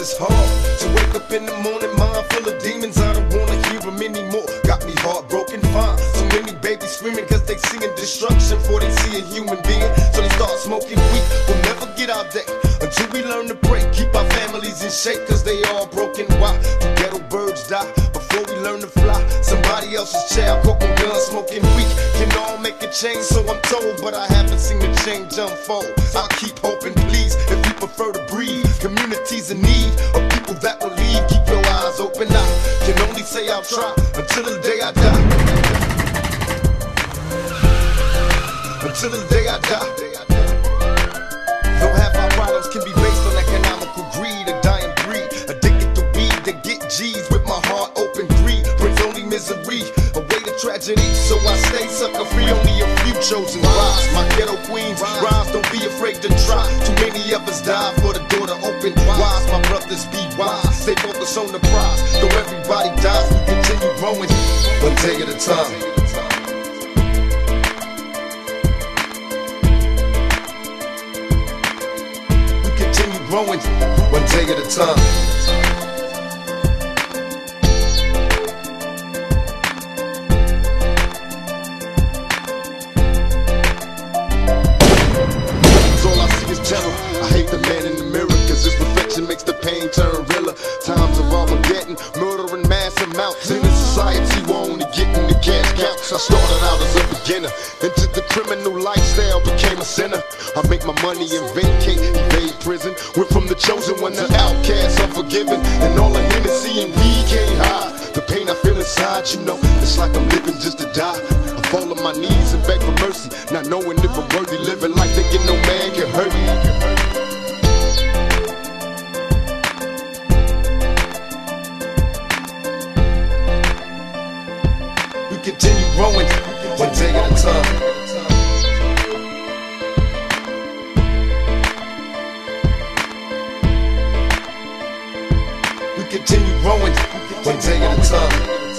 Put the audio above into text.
it's hard to wake up in the morning, mind full of demons. I don't wanna hear them anymore. Got me heartbroken, fine. So many babies screaming cause they seeing destruction before they see a human being. So they start smoking weed. We'll never get our day until we learn to break. Keep our families in shape cause they all broken. Why do ghetto birds die before we learn to fly? Somebody else's child, broken gun, smoking weed. Can all make a change, so I'm told. But I haven't seen the change unfold. I keep hoping, please. I'll try until the day I die. Until the day I die. Though half our problems can be based on economical greed, a dying breed, addicted to weed to get G's with my heart open. Greed brings only misery, a way to tragedy. So I stay sucker free, only a few chosen rise. My ghetto queens rise, don't be afraid to try. Too many of us die for the door to open. Wise, my brothers be wise, stay focused on the prize. Day at a time. We continue growing one day at a time. Cash counts. I started out as a beginner, into the criminal lifestyle, became a sinner. I make my money and vacate, evade prison. Went from the chosen one to outcast, unforgiven. And all the Hennessy and weed can't hide. The pain I feel inside, you know, it's like I'm living just to die. I fall on my knees and beg for mercy, not knowing if I'm worthy. Living life thinking no man can hurt growing, one day at a time. We continue growing, one day at a time.